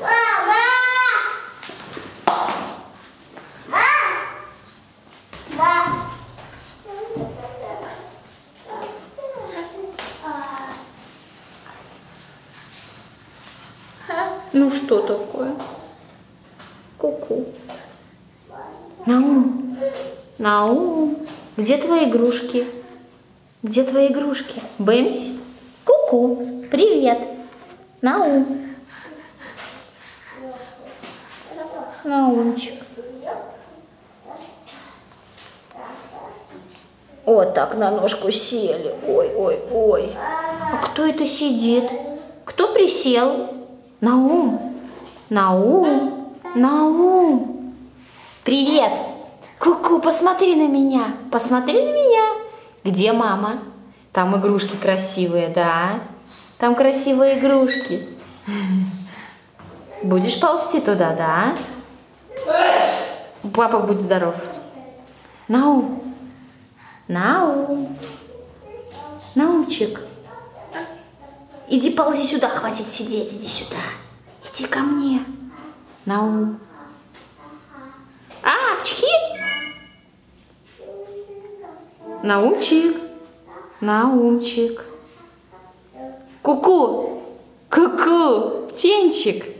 Ну что такое? Ку-ку. Наум. Наум. Где твои игрушки? Где твои игрушки? Бэмс? Ку-ку. Привет. Наум. Наумчик. Вот так на ножку сели. Ой, ой, ой. А кто это сидит? Кто присел? Наум. Наум. Наум. Привет. Ку-ку, посмотри на меня. Посмотри на меня. Где мама? Там игрушки красивые, да? Там красивые игрушки. Будешь ползти туда, да? Папа, будь здоров. Наум. Наум. Наумчик. Иди ползи сюда, хватит сидеть, иди сюда. Иди ко мне. Наум. А, пчхи. Наумчик. Наумчик. Ку-ку. Ку-ку. Птенчик.